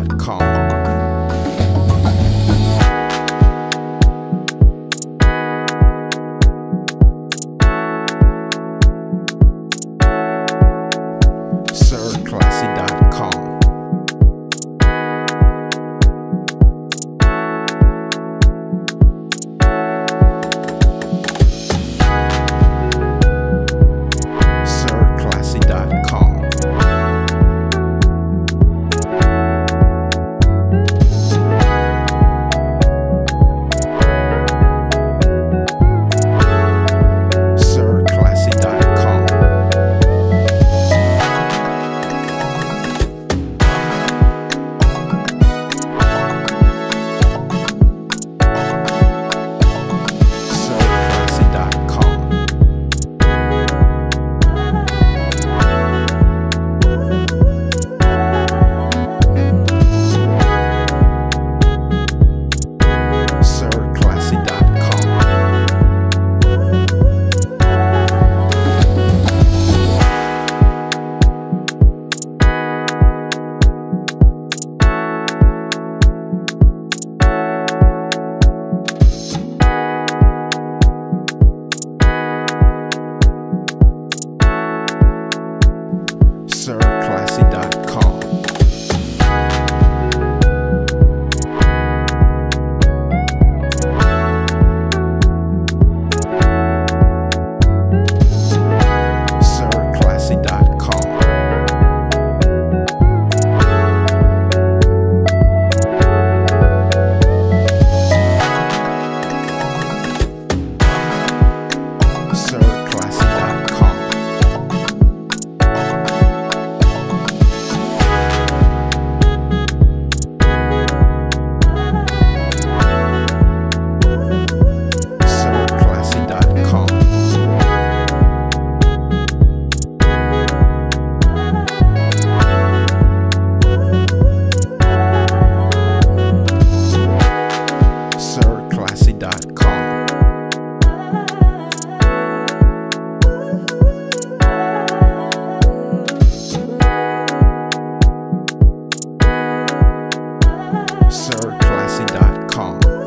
www.thebeatmusic.com. sir. johnson.com.